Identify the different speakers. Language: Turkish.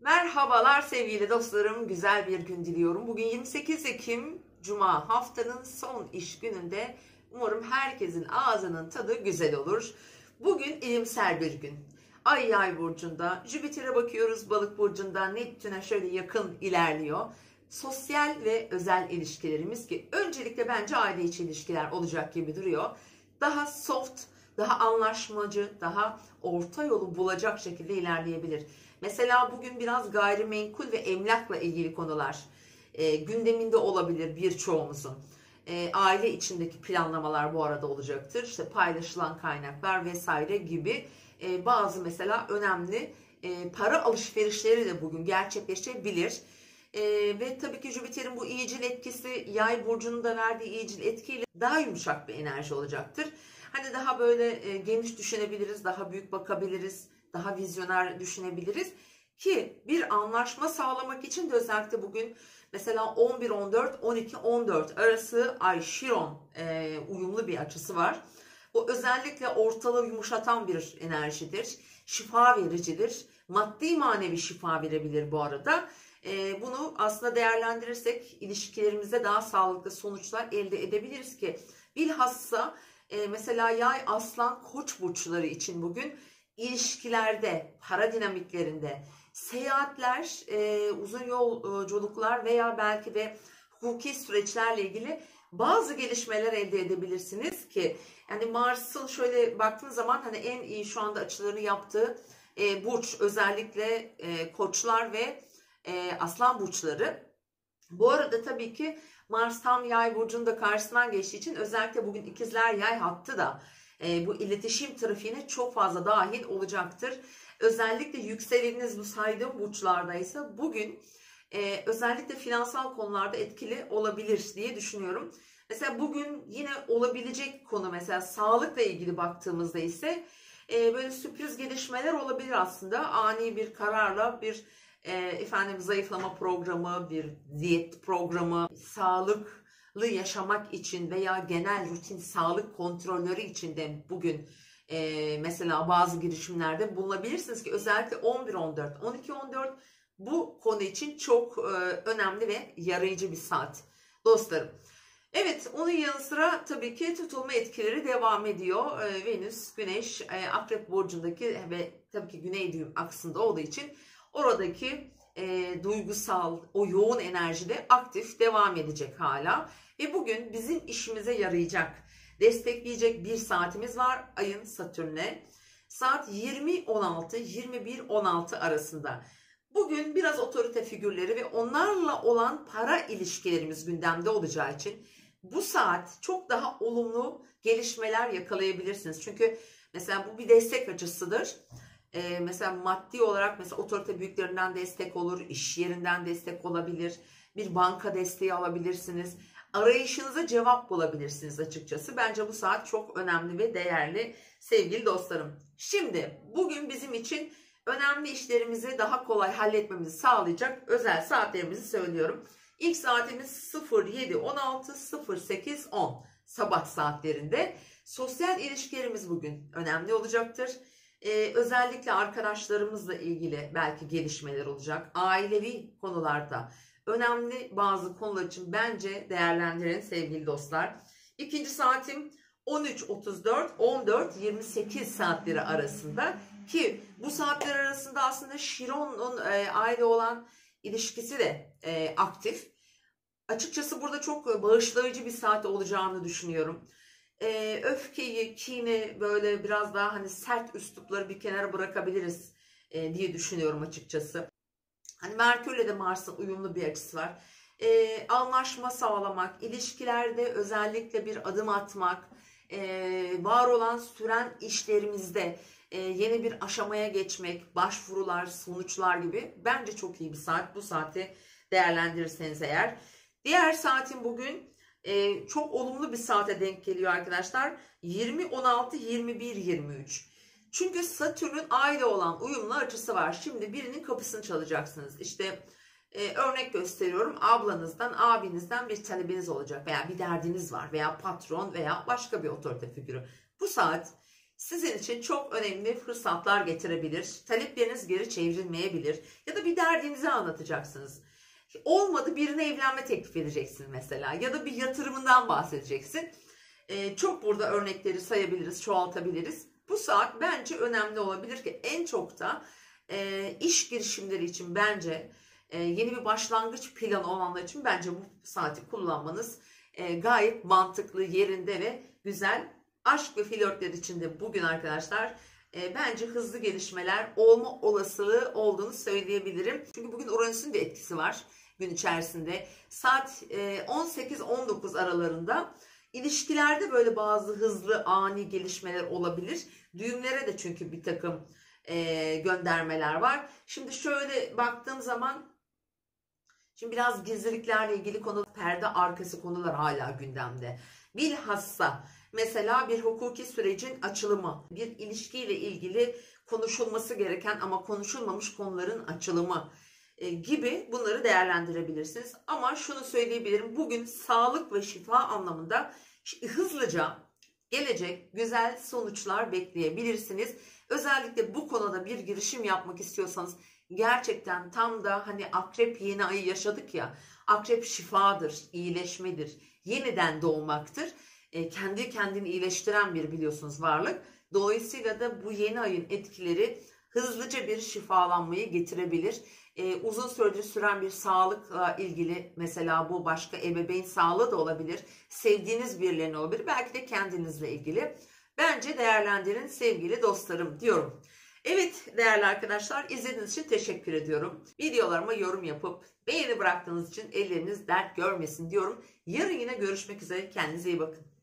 Speaker 1: Merhabalar sevgili dostlarım. Güzel bir gün diliyorum. Bugün 28 Ekim Cuma haftanın son iş gününde umarım herkesin ağzının tadı güzel olur. Bugün ilimsel bir gün. Ay yay burcunda, Jüpiter'e bakıyoruz balık burcunda, Neptün'e şöyle yakın ilerliyor. Sosyal ve özel ilişkilerimiz ki öncelikle bence aile içi ilişkiler olacak gibi duruyor. Daha soft, daha anlaşmacı, daha orta yolu bulacak şekilde ilerleyebilir. Mesela bugün biraz gayrimenkul ve emlakla ilgili konular e, gündeminde olabilir birçoğumuzun. E, aile içindeki planlamalar bu arada olacaktır. İşte paylaşılan kaynaklar vesaire gibi e, bazı mesela önemli e, para alışverişleri de bugün gerçekleşebilir. E, ve tabii ki Jüpiter'in bu iyicil etkisi yay burcunun da verdiği iyicil etkiyle daha yumuşak bir enerji olacaktır. Hani daha böyle e, geniş düşünebiliriz, daha büyük bakabiliriz, daha vizyoner düşünebiliriz. Ki bir anlaşma sağlamak için de özellikle bugün mesela 11-14, 12-14 arası Ay Şiron e, uyumlu bir açısı var. Bu özellikle ortalığı yumuşatan bir enerjidir. Şifa vericidir. Maddi manevi şifa verebilir bu arada. E, bunu aslında değerlendirirsek ilişkilerimizde daha sağlıklı sonuçlar elde edebiliriz ki bilhassa e, mesela yay aslan koç burçları için bugün ilişkilerde, para dinamiklerinde, seyahatler, e, uzun yolculuklar veya belki de hukuki süreçlerle ilgili bazı gelişmeler elde edebilirsiniz ki yani Mars'ın şöyle baktığın zaman hani en iyi şu anda açılarını yaptığı e, burç özellikle e, koçlar ve e, aslan burçları. Bu arada tabii ki Mars tam yay burcunda karşısından geçtiği için özellikle bugün ikizler yay hattı da e, bu iletişim trafiğine çok fazla dahil olacaktır. Özellikle yükseleniniz bu saydığım burçlardaysa bugün e, özellikle finansal konularda etkili olabilir diye düşünüyorum. Mesela bugün yine olabilecek konu mesela sağlıkla ilgili baktığımızda ise e, böyle sürpriz gelişmeler olabilir aslında. Ani bir kararla bir e, efendim zayıflama programı, bir diyet programı, sağlıklı yaşamak için veya genel rutin sağlık kontrolleri için de bugün e, mesela bazı girişimlerde bulunabilirsiniz ki özellikle 11-14, 12-14 bu konu için çok e, önemli ve yarayıcı bir saat dostlarım. Evet onun yanı sıra tabii ki tutulma etkileri devam ediyor. E, Venüs, Güneş, e, Akrep Burcu'ndaki ve tabii ki Güney düğüm aksında olduğu için oradaki e, duygusal, o yoğun enerji de aktif devam edecek hala. Ve bugün bizim işimize yarayacak, destekleyecek bir saatimiz var ayın Satürn'e. Saat 20.16-21.16 arasında. Bugün biraz otorite figürleri ve onlarla olan para ilişkilerimiz gündemde olacağı için bu saat çok daha olumlu gelişmeler yakalayabilirsiniz. Çünkü mesela bu bir destek açısıdır. Ee, mesela maddi olarak mesela otorite büyüklerinden destek olur, iş yerinden destek olabilir, bir banka desteği alabilirsiniz. Arayışınıza cevap bulabilirsiniz açıkçası. Bence bu saat çok önemli ve değerli sevgili dostlarım. Şimdi bugün bizim için önemli işlerimizi daha kolay halletmemizi sağlayacak özel saatlerimizi söylüyorum. İlk saatimiz 07.16 08.10 sabah saatlerinde. Sosyal ilişkilerimiz bugün önemli olacaktır. Ee, özellikle arkadaşlarımızla ilgili belki gelişmeler olacak. Ailevi konularda önemli bazı konular için bence değerlendirin sevgili dostlar. İkinci saatim 13.34 14.28 saatleri arasında ki bu saatler arasında aslında Şiron'un e, aile olan ilişkisi de e, aktif. Açıkçası burada çok bağışlayıcı bir saat olacağını düşünüyorum. E, öfkeyi, kini böyle biraz daha hani sert üslupları bir kenara bırakabiliriz e, diye düşünüyorum açıkçası. Hani Merkür'le de Mars'ın uyumlu bir açısı var. E, anlaşma sağlamak, ilişkilerde özellikle bir adım atmak, e, var olan süren işlerimizde e, yeni bir aşamaya geçmek, başvurular, sonuçlar gibi bence çok iyi bir saat. Bu saati değerlendirirseniz eğer. Diğer saatin bugün e, çok olumlu bir saate denk geliyor arkadaşlar. 20-16-21-23. Çünkü Satürn'ün aile olan uyumlu açısı var. Şimdi birinin kapısını çalacaksınız. İşte e, örnek gösteriyorum ablanızdan, abinizden bir talebiniz olacak veya bir derdiniz var veya patron veya başka bir otorite figürü. Bu saat sizin için çok önemli fırsatlar getirebilir. Talepleriniz geri çevrilmeyebilir ya da bir derdinizi anlatacaksınız. Olmadı birine evlenme teklif edeceksin mesela ya da bir yatırımından bahsedeceksin. Ee, çok burada örnekleri sayabiliriz, çoğaltabiliriz. Bu saat bence önemli olabilir ki en çok da e, iş girişimleri için bence e, yeni bir başlangıç planı olanlar için bence bu saati kullanmanız e, gayet mantıklı, yerinde ve güzel. Aşk ve flörtler için de bugün arkadaşlar e, bence hızlı gelişmeler olma olasılığı olduğunu söyleyebilirim. Çünkü bugün Uranüs'ün bir etkisi var gün içerisinde. Saat e, 18-19 aralarında ilişkilerde böyle bazı hızlı ani gelişmeler olabilir. Düğümlere de çünkü bir takım e, göndermeler var. Şimdi şöyle baktığım zaman Şimdi biraz gizliliklerle ilgili konu, perde arkası konular hala gündemde. Bilhassa mesela bir hukuki sürecin açılımı, bir ilişkiyle ilgili konuşulması gereken ama konuşulmamış konuların açılımı e, gibi bunları değerlendirebilirsiniz. Ama şunu söyleyebilirim. Bugün sağlık ve şifa anlamında hızlıca gelecek güzel sonuçlar bekleyebilirsiniz. Özellikle bu konuda bir girişim yapmak istiyorsanız gerçekten tam da hani akrep yeni ayı yaşadık ya. Akrep şifadır, iyileşmedir, yeniden doğmaktır. E, kendi kendini iyileştiren bir biliyorsunuz varlık. Dolayısıyla da bu yeni ayın etkileri hızlıca bir şifalanmayı getirebilir. Ee, uzun süredir süren bir sağlıkla ilgili mesela bu başka ebeveyn sağlığı da olabilir. Sevdiğiniz birilerine olabilir. Belki de kendinizle ilgili. Bence değerlendirin sevgili dostlarım diyorum. Evet değerli arkadaşlar izlediğiniz için teşekkür ediyorum. Videolarıma yorum yapıp beğeni bıraktığınız için elleriniz dert görmesin diyorum. Yarın yine görüşmek üzere. Kendinize iyi bakın.